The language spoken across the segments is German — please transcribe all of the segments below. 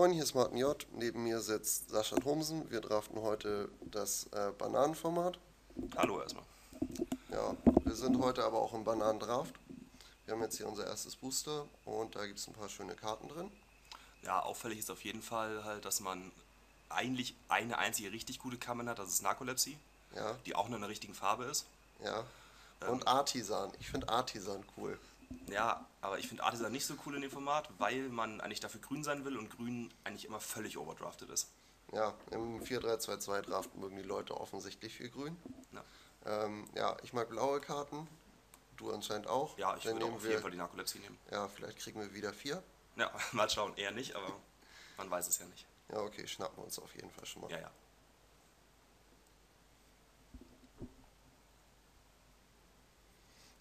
Moin, hier ist Martin J. Neben mir sitzt Sascha Thomsen. Wir draften heute das äh, Bananenformat. Hallo erstmal. Ja, wir sind heute aber auch im Bananendraft. Wir haben jetzt hier unser erstes Booster und da gibt es ein paar schöne Karten drin. Ja, auffällig ist auf jeden Fall halt, dass man eigentlich eine einzige richtig gute Kammern hat, das ist Narcolepsy, Ja, die auch nur in der richtigen Farbe ist. ja. Und Artisan. Ich finde Artisan cool. Ja, aber ich finde Artisan nicht so cool in dem Format, weil man eigentlich dafür grün sein will und grün eigentlich immer völlig overdrafted ist. Ja, im 4-3-2-2 Draft mögen die Leute offensichtlich viel grün. Ja, Ähm, ja, ich mag blaue Karten. Du anscheinend auch. ja ich Dann würde auch auf wir, jeden Fall die Narcolepsy nehmen. Ja, vielleicht kriegen wir wieder vier. Ja, mal schauen, eher nicht, aber man weiß es ja nicht. Ja, okay, schnappen wir uns auf jeden Fall schon mal. Ja, ja.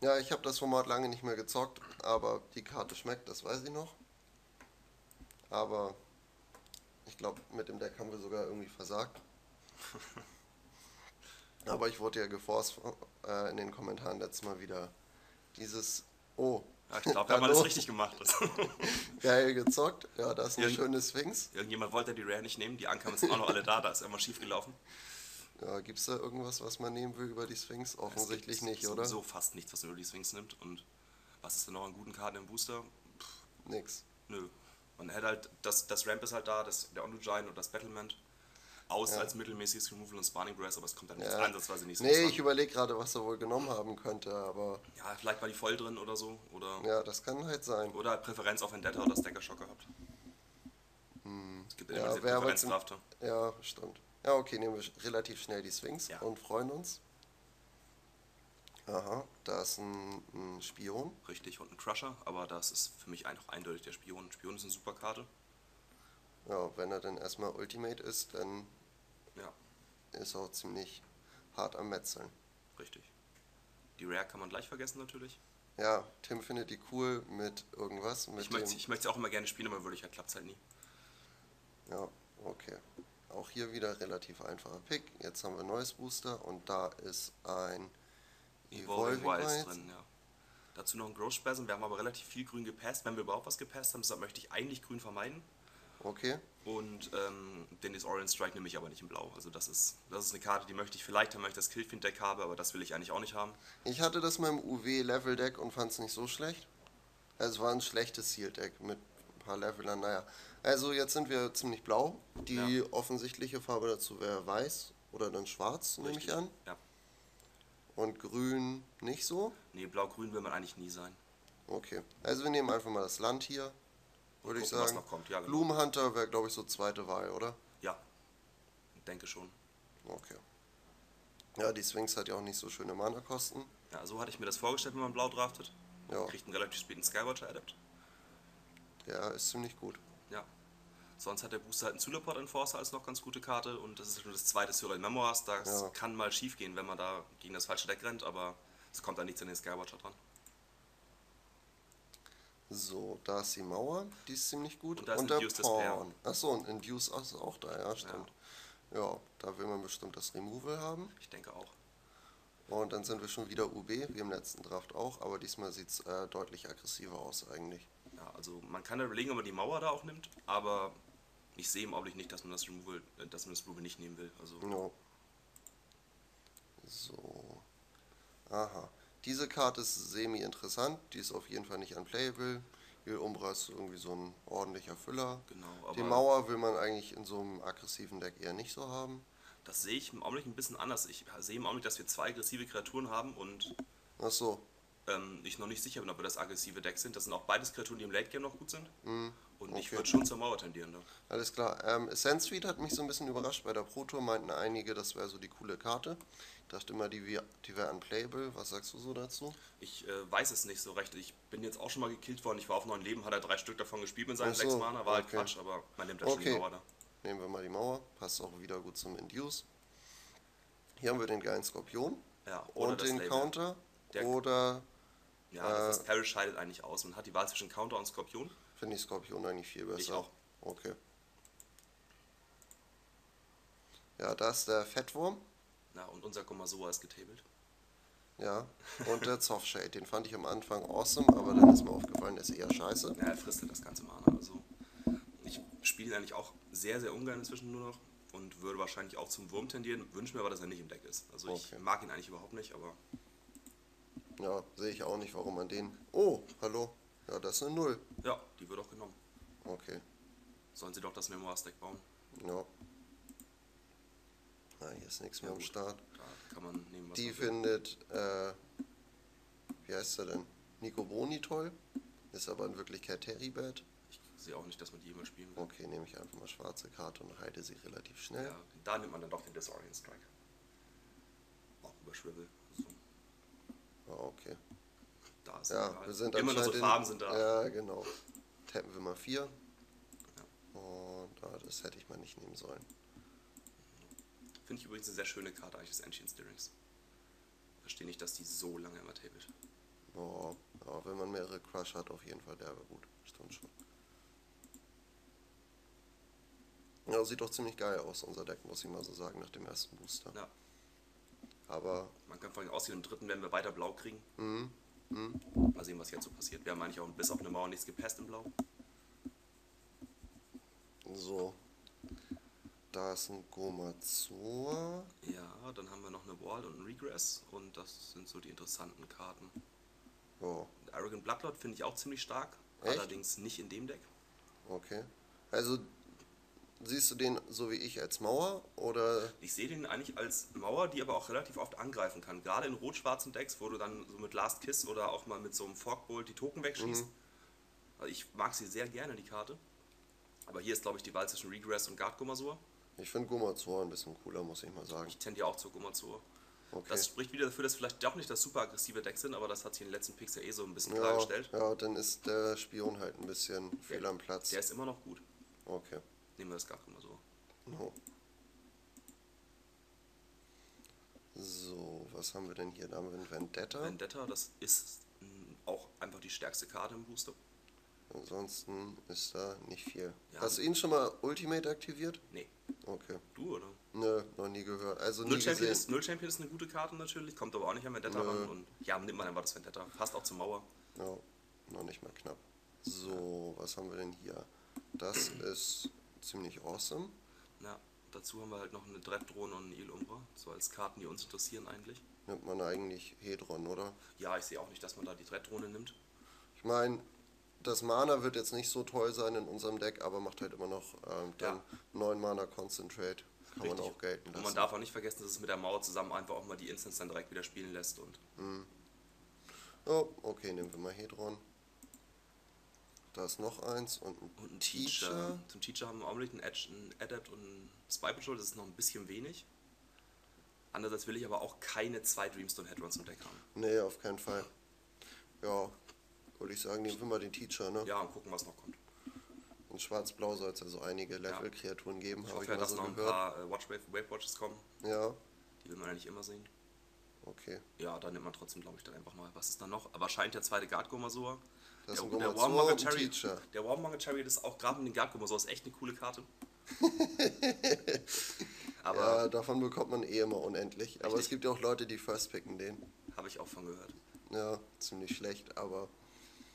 Ja, ich habe das Format lange nicht mehr gezockt, aber die Karte schmeckt, das weiß ich noch. Aber ich glaube, mit dem Deck haben wir sogar irgendwie versagt. aber ich wurde ja geforst äh, in den Kommentaren letztes Mal wieder dieses Oh, ja ich glaube, wir haben alles richtig gemacht. geil gezockt. Ja, da ist eine Irgend- schöne Sphinx. Irgendjemand wollte die Rare nicht nehmen, die Ankamen sind auch noch alle da, da ist irgendwas schief gelaufen. Ja, Gibt es da irgendwas, was man nehmen will über die Sphinx? Offensichtlich nicht, oder? So fast nichts, was man über die Sphinx nimmt. Und was ist denn noch an guten Karten im Booster? Nix. Nö. Man hätte halt, das, das Ramp ist halt da, das, der Onugine und das Battlement. Aus Ja. als mittelmäßiges Removal und Spawning Grass, aber es kommt dann nicht Ja. ansatzweise nicht so Nee, ich überlege gerade, was er wohl genommen haben könnte, aber Ja, vielleicht war die voll drin oder so. Oder, ja, das kann halt sein. oder Präferenz auf Vendetta oder Stacker Shock gehabt. Es gibt Hm. Ja, immer diese aber zum- Präferenzdrafter. Ja, stimmt. Ja, okay, nehmen wir relativ schnell die Sphinx Ja. und freuen uns. Aha, da ist ein, ein Spion. Richtig, und ein Crusher, aber das ist für mich einfach eindeutig der Spion. Spion ist eine super Karte. Ja, wenn er dann erstmal Ultimate ist, dann Ja, ist er auch ziemlich hart am Metzeln. richtig. Die Rare kann man gleich vergessen natürlich. Ja, Tim findet die cool mit irgendwas. Mit Ich möchte, ich sie auch immer gerne spielen, aber wirklich halt klappt halt nie. Hier wieder relativ einfacher Pick. Jetzt haben wir ein neues Booster und da ist ein Evolving Evolving Wilds drin, ja. Dazu noch ein Growth Spasm. Wir haben aber relativ viel grün gepasst. Wenn wir überhaupt was gepasst haben, deshalb möchte ich eigentlich grün vermeiden. Okay. Und ähm, den ist Orange Strike nehme ich aber nicht in Blau. Also das ist, das ist eine Karte, die möchte ich vielleicht haben, weil ich das Killfiend Deck habe, aber das will ich eigentlich auch nicht haben. Ich hatte das mal im UW-Level-Deck und fand es nicht so schlecht. Also es war ein schlechtes Seal-Deck mit ein paar Levelern, naja. Also jetzt sind wir ziemlich blau. Die Ja. offensichtliche Farbe dazu wäre weiß oder dann schwarz, nehme ich Richtig. an. Ja. Und grün nicht so. Nee, Blau-Grün will man eigentlich nie sein. Okay. Also wir nehmen einfach mal das Land hier, würde ich sagen. Ja, genau. Blumenhunter wäre, glaube ich, so zweite Wahl, oder? Ja, denke schon. Okay. Ja, die Sphinx hat ja auch nicht so schöne Mana-Kosten. Ja, so hatte ich mir das vorgestellt, wenn man Blau draftet. Ja. Kriegt einen relativ späten Skywatcher Adept. Ja, ist ziemlich gut. Ja. Sonst hat der Booster halt einen Zulaport Enforcer als noch ganz gute Karte und das ist schon das zweite Cyril Memoirs. Das Ja. kann mal schief gehen, wenn man da gegen das falsche Deck rennt, aber es kommt da nichts an den Skywatcher dran. So, da ist die Mauer, die ist ziemlich gut. Und da ist der Induced Despair. Pawn. Achso, und Induce ist auch da, ja, stimmt. Ja. da will man bestimmt das Removal haben. Ich denke auch. Und dann sind wir schon wieder UB, wie im letzten Draft auch, aber diesmal sieht es äh, deutlich aggressiver aus eigentlich. Ja, also man kann ja überlegen, ob man die Mauer da auch nimmt, aber ich sehe im Augenblick nicht, dass man das Removal, äh, dass man das Removal nicht nehmen will. Also Ja. So. Aha. Diese Karte ist semi-interessant, die ist auf jeden Fall nicht unplayable. Il Umbra ist irgendwie so ein ordentlicher Füller. genau, aber Die Mauer will man eigentlich in so einem aggressiven Deck eher nicht so haben. das sehe ich im Augenblick ein bisschen anders. Ich sehe im Augenblick, dass wir zwei aggressive Kreaturen haben und Ach so. Ähm, ich noch nicht sicher bin, ob wir das aggressive Deck sind. Das sind auch beides Kreaturen, die im Late Game noch gut sind. Mhm. Und ich okay. würde schon zur Mauer tendieren. Da. Alles klar. Ähm, Sense Suite hat mich so ein bisschen überrascht. Bei der Pro Tour meinten einige, das wäre so die coole Karte. Ich dachte immer, die wäre die wär unplayable. Was sagst du so dazu? Ich äh, weiß es nicht so recht. Ich bin jetzt auch schon mal gekillt worden. Ich war auf neun Leben, hat er drei Stück davon gespielt mit seinen so, sechs Mana. War halt okay. Quatsch, aber man nimmt halt schon die Okay. Mauer da. Nehmen wir mal die Mauer. Passt auch wieder gut zum Induce. Hier haben wir den geilen Skorpion. Ja, oder Und das den Label. Counter. Der- Oder Ja, das Äh, ist Perish scheidet eigentlich aus. Man hat die Wahl zwischen Counter und Skorpion. finde ich Skorpion eigentlich viel besser. Ich auch. Okay. Ja, da ist der Fettwurm. Ja, und unser Komasoa ist getabelt. Ja. Und der Zoff-Shade. Den fand ich am Anfang awesome, aber dann ist mir aufgefallen, der ist eher scheiße. Ja, er frisst halt das ganze Mana. Also ich spiele ihn eigentlich auch sehr, sehr ungern inzwischen nur noch und würde wahrscheinlich auch zum Wurm tendieren. Wünsche mir aber, dass er nicht im Deck ist. Also ich Okay. mag ihn eigentlich überhaupt nicht, aber Ja, sehe ich auch nicht, warum man den. Oh, hallo. Ja, das ist eine Null. ja, die wird auch genommen. Okay. Sollen sie doch das Memoirs-Deck bauen. Ja. Na, hier ist nichts mehr Ja, am gut. Start. Da kann man nehmen, was Die findet, äh, wie heißt er denn? Nico Boni toll. Ist aber in Wirklichkeit Terrybad. Ich sehe auch nicht, dass man die immer spielen will. Okay, nehme ich einfach mal schwarze Karte und heide sie relativ schnell. Ja, da nimmt man dann doch den Disorient Strike. Auch über Shrivel. Okay. da ist Ja, wir sind immer nur so Farben sind da. Ja, genau. Tappen wir mal vier. Und ah, das hätte ich mal nicht nehmen sollen. Finde ich übrigens eine sehr schöne Karte eigentlich des Ancient Stirrings. Verstehe nicht, dass die so lange immer tapet. Oh, ja, wenn man mehrere Crush hat, auf jeden Fall, der wäre gut. Stimmt schon. Ja, sieht doch ziemlich geil aus, unser Deck, muss ich mal so sagen, nach dem ersten Booster. Ja, Aber, man kann vor allem ausgehen, im dritten werden wir weiter blau kriegen. mhm, mhm. Mal sehen, was jetzt so passiert. Wir haben eigentlich auch bis auf eine Mauer nichts gepasst im Blau. so. Da ist ein Gomazor. Ja, dann haben wir noch eine Wall und einen Regress und das sind so die interessanten Karten. Oh, Arrogant Bloodlord finde ich auch ziemlich stark, Echt? allerdings nicht in dem Deck. okay. Also, siehst du den so wie ich als Mauer? Oder, Ich sehe den eigentlich als Mauer, die aber auch relativ oft angreifen kann. Gerade in rot-schwarzen Decks, wo du dann so mit Last Kiss oder auch mal mit so einem Forkbolt die Token wegschießt. Mhm. Also ich mag sie sehr gerne, die Karte. Aber hier ist, glaube ich, die Wahl zwischen Regress und Guard Gomazor. ich finde Gomazor ein bisschen cooler, muss ich mal sagen. Ich tendiere auch zur Gomazor. Okay. Das spricht wieder dafür, dass vielleicht doch nicht das super aggressive Deck sind, aber das hat sich in den letzten Picks ja eh so ein bisschen Ja, klargestellt. ja, dann ist der Spion halt ein bisschen fehl am Platz. Der ist immer noch gut. Okay. Nehmen wir das Guard Gomazor. No. So, was haben wir denn hier? Da haben wir Vendetta. Vendetta, das ist mh, auch einfach die stärkste Karte im Booster. Ansonsten ist da nicht viel. Ja. Hast du ihn schon mal Ultimate aktiviert? Nee, Okay. du oder? Nö, noch nie gehört. Also nie Null Champion, gesehen. ist, Null Champion ist eine gute Karte natürlich, kommt aber auch nicht an Vendetta Nö. ran. Und ja, nimmt man einfach das Vendetta. Passt auch zur Mauer. Ja, noch nicht mal knapp. So, was haben wir denn hier? Das ist ziemlich awesome. Ja, dazu haben wir halt noch eine Dread-Drohne und eine Il Umbra. So als Karten, die uns interessieren eigentlich. Nimmt man eigentlich Hedron, oder? Ja, ich sehe auch nicht, dass man da die Dread-Drohne nimmt. Ich meine, das Mana wird jetzt nicht so toll sein in unserem Deck, aber macht halt immer noch ähm, dann Ja. 9 Mana Concentrate. Kann man Richtig. auch gelten Und lassen. man darf auch nicht vergessen, dass es mit der Mauer zusammen einfach auch mal die Instants dann direkt wieder spielen lässt. Und Oh, okay, nehmen wir mal Hedron. Da ist noch eins und ein, Und ein Teacher. Teacher. Zum Teacher haben wir auch einen Edge, einen Adept und einen Spy Patrol. Das ist noch ein bisschen wenig. Andererseits will ich aber auch keine zwei Dreamstone Headruns im Deck haben. Nee, auf keinen Fall. Ja, würde ich sagen, nehmen wir mal den Teacher, ne? Ja, und gucken, was noch kommt. In Schwarz-Blau soll es also einige Level-Kreaturen geben, Ich habe hoffe ich ja, mal dass so noch ein gehört. paar äh, Watchwave Wave Watches kommen. Ja, Die will man ja nicht immer sehen. Okay. Ja, dann nimmt man trotzdem, glaube ich, dann einfach mal. Was ist da noch? Aber wahrscheinlich der zweite Guard Gomazor. Das ist der, ein der Chariot, Teacher. der Warmonger Chariot ist auch gerade mit dem Guard Gomazor ist echt eine coole Karte. Aber ja, davon bekommt man eh immer unendlich. Aber Richtig. es gibt ja auch Leute, die first picken den. habe ich auch von gehört. Ja, ziemlich schlecht, aber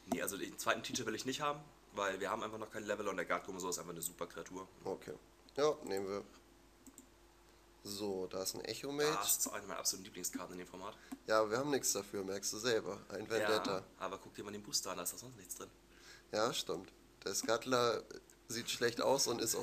Nee, also den zweiten Teacher will ich nicht haben, weil wir haben einfach noch kein Level und der Guard Gomazor ist einfach eine super Kreatur. okay. Ja, nehmen wir. So, da ist ein Echo Mage. Ah, das ist eine meiner absoluten Lieblingskarten in dem Format. Ja, wir haben nichts dafür, merkst du selber. Ein Vendetta. Ja, aber guck dir mal den Booster an, da ist da sonst nichts drin. Ja, stimmt. Der Scuttler sieht schlecht aus und ist auch